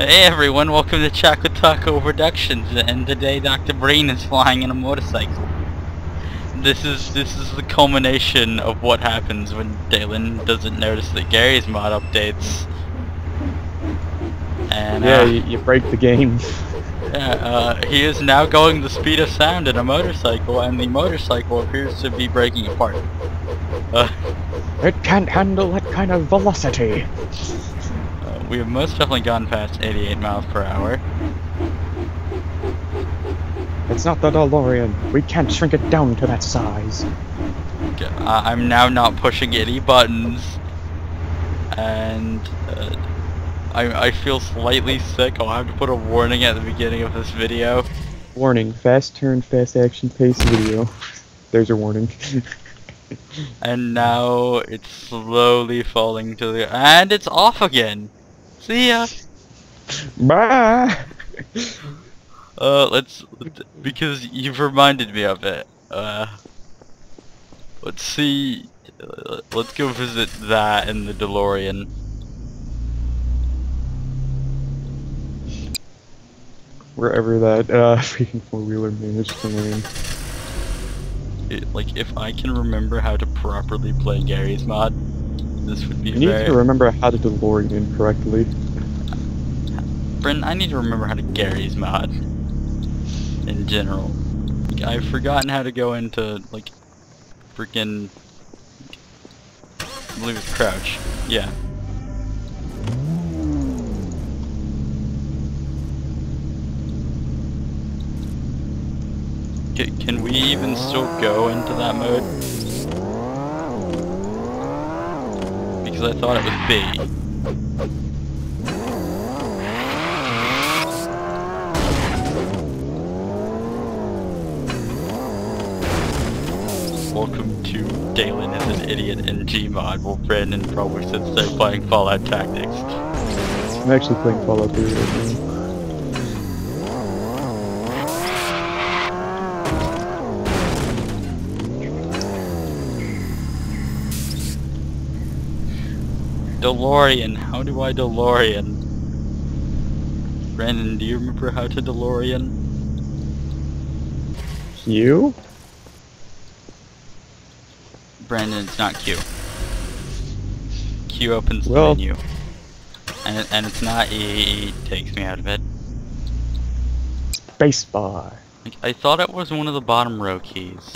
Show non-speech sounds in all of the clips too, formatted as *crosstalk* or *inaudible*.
Hey everyone, welcome to Chocolate Taco Productions, and today Dr. Brain is flying in a motorcycle. This is this is the culmination of what happens when Dalen doesn't notice that Garry's mod updates. And Yeah, uh, you, you break the game. yeah, uh, he is now going the speed of sound in a motorcycle, and the motorcycle appears to be breaking apart. Uh, It can't handle that kind of velocity. We have most definitely gone past 88 miles per hour. It's not the DeLorean. We can't shrink it down to that size. Uh, I'm now not pushing any buttons, and uh, I, I feel slightly sick. I'll have to put a warning at the beginning of this video. Warning, fast turn, fast action pace video. There's your warning. *laughs* And now it's slowly falling to the... And it's off again! See ya! Bye! Uh, let's... Because you've reminded me of it. Uh... Let's see... uh, Let's go visit that in the DeLorean. Wherever that uh, *laughs* freaking four-wheeler managed to land. It, like, if I can remember how to properly play Garry's mod, this would be You need to remember how to DeLorean correctly. Bren, I need to remember how to Garry's mod. In general. I've forgotten how to go into, like, freaking... I believe it's crouch. Yeah. Can we even still go into that mode? Because I thought it was B. Welcome to Dalen is an idiot in Gmod. Well, Brandon probably sits there playing Fallout Tactics. I'm actually playing Fallout 3 right now. DeLorean, how do I DeLorean? Brandon, do you remember how to DeLorean? Q? Brandon, it's not Q. Q opens the menu. And, it, and it's not E, E takes me out of it. Spacebar. I thought it was one of the bottom row keys.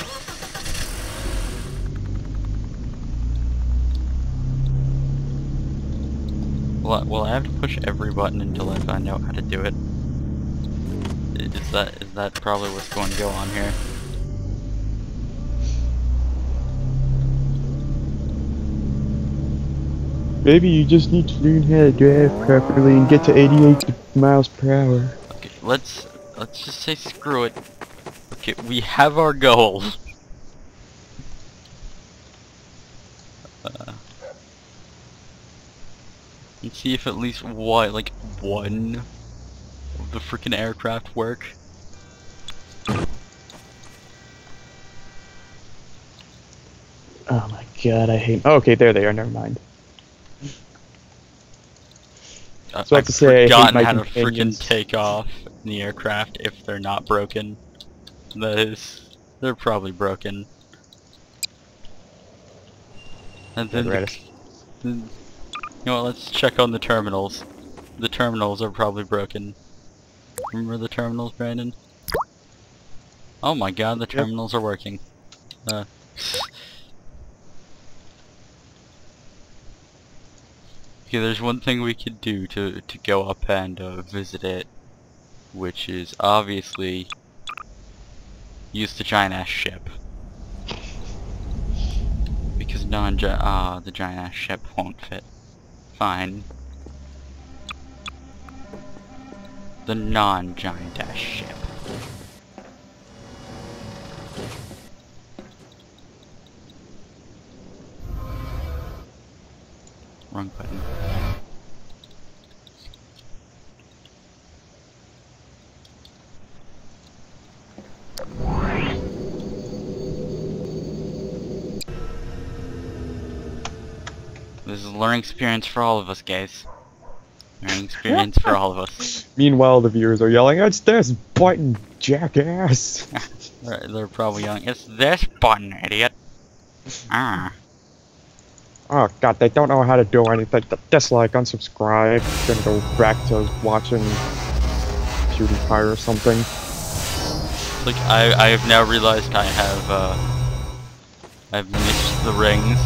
I- well, I have to push every button until I find out how to do it? Is that is that probably what's going to go on here? Maybe you just need to learn how to drive properly and get to 88 miles per hour. Okay, let's let's just say screw it. Okay, we have our goals. Uh, let's see if at least one, like one of the freaking aircraft work. Oh my god, I hate. Oh, okay, there they are. Never mind. I- So I have to say I hate forgotten my how to freaking take off the aircraft if they're not broken. That is, they're probably broken. And then, the, then- you know what, let's check on the terminals. The terminals are probably broken. Remember the terminals, Brandon? Oh my god, the terminals are working. Uh, Okay, there's one thing we could do to to go up and uh, visit it, which is obviously use the giant ass ship. Because non ah the giant ass ship won't fit. Fine. The non giant ass ship. Wrong button. This is a learning experience for all of us, guys. Learning experience for all of us. *laughs* Meanwhile, the viewers are yelling, "It's this button, jackass!" *laughs* They're, they're probably yelling, it's this button, idiot! Ah. oh god, they don't know how to do anything. Dislike, unsubscribe. Gonna go back to watching PewDiePie or something. Like, I, I have now realized I have, uh... I've missed the rings.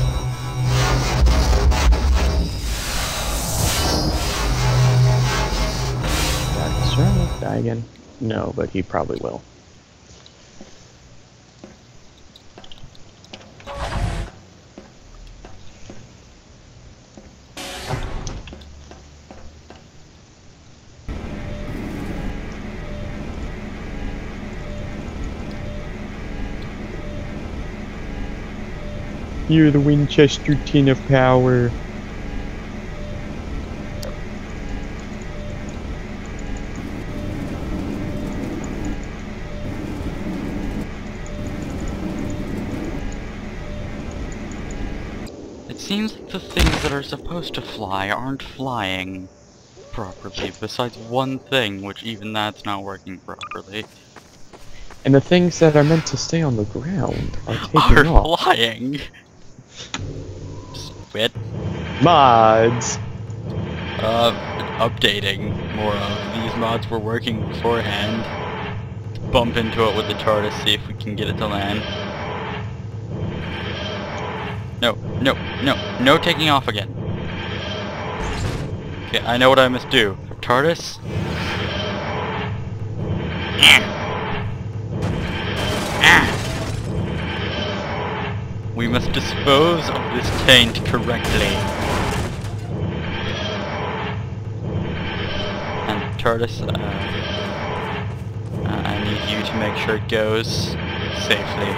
Die again? No, but he probably will. You're the Winchester tin of power. Seems like the things that are supposed to fly aren't flying properly, besides one thing, which even that's not working properly. And the things that are meant to stay on the ground are *laughs* taking Are off. flying! Spit. Mods! Uh, updating more of. These mods were working beforehand. Bump into it with the TARDIS, see if we can get it to land. No, no, no, taking off again. Okay, I know what I must do. TARDIS? Ah. Ah. We must dispose of this taint correctly. And TARDIS, uh, I need you to make sure it goes safely.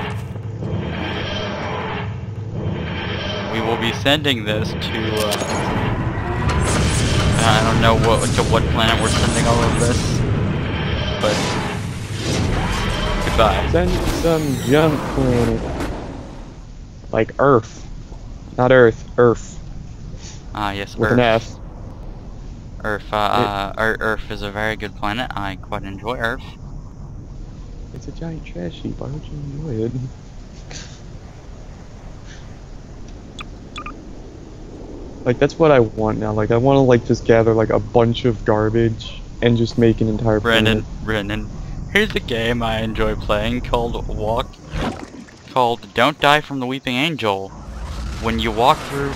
We will be sending this to, uh, I don't know what to what planet we're sending all of this, but goodbye. Send some junk planet. Like Earth. Not Earth, Earth. Ah, yes, With Earth. an F. Earth, uh, uh, Earth is a very good planet. I quite enjoy Earth. It's a giant trash heap. Why would you enjoy it? *laughs* Like that's what I want now. Like I want to like just gather like a bunch of garbage and just make an entire Brendan, planet. Brendan, here's a game I enjoy playing called Walk, called Don't Die from the Weeping Angel. When you walk through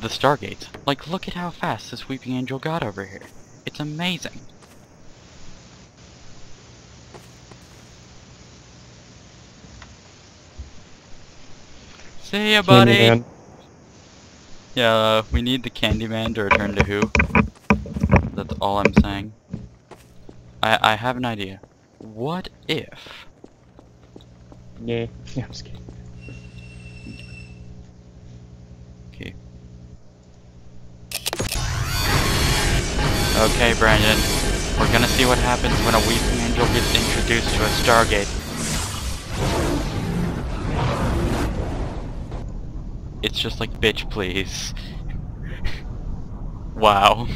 the Stargates, like look at how fast this Weeping Angel got over here. It's amazing. See ya, buddy. Yeah, uh, we need the Candyman to return to who? That's all I'm saying. I I have an idea. What if Nah. *laughs* Yeah, I'm just kidding. Okay. Okay, Brandon. We're gonna see what happens when a weeping angel gets introduced to a Stargate. It's just like, bitch, please. wow.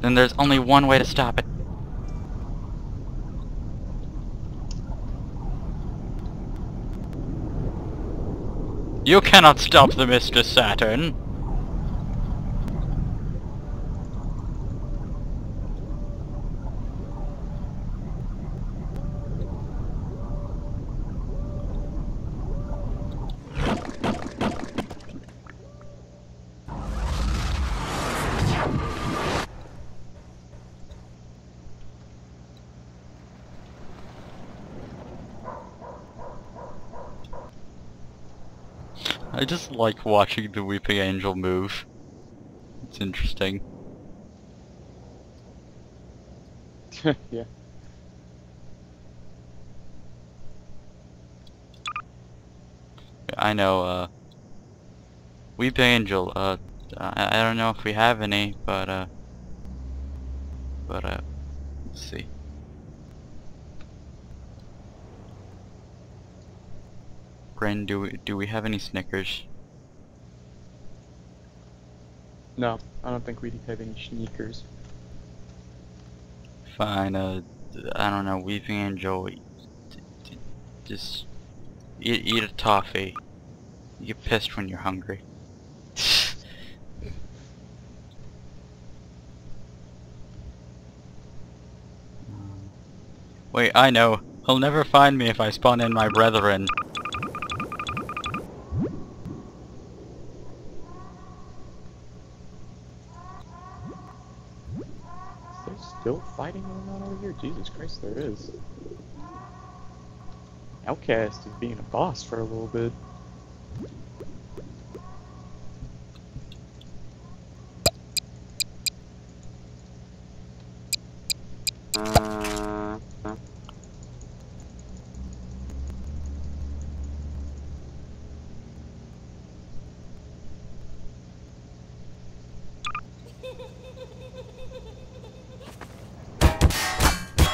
Then there's only one way to stop it. You cannot stop the Mr. Saturn. I just like watching the Weeping Angel move. It's interesting. *laughs* yeah. I know, uh... Weeping Angel, uh... I, I don't know if we have any, but, uh... But, uh... Let's see. Bren, do we, do we have any Snickers? No. I don't think we'd have any sneakers. Fine, uh, I don't know, Weeping Angel, d- d- just eat, eat a toffee. You get pissed when you're hungry. *laughs* Wait, I know. He'll never find me if I spawn in my brethren. Still fighting going on over here? Jesus Christ, there is. Outcast is being a boss for a little bit.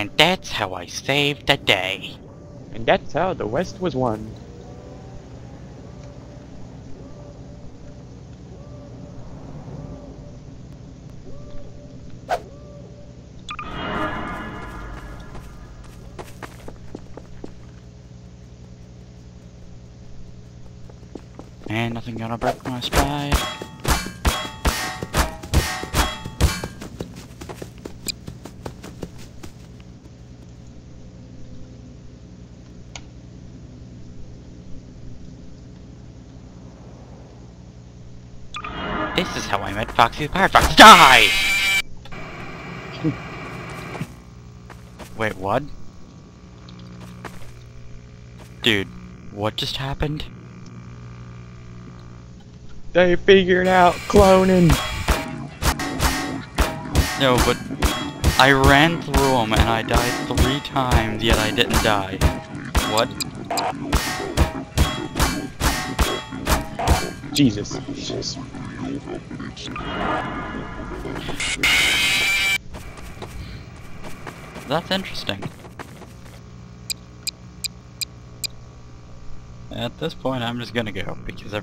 And that's how I saved the day. And that's how the West was won. And nothing gonna break my stride. This is how I met Foxy the Pirate Fox. Die! *laughs* Wait, what? Dude, what just happened? They figured out cloning. No, but I ran through them and I died three times, yet I didn't die. What? Jesus. Just That's interesting. At this point, I'm just gonna go because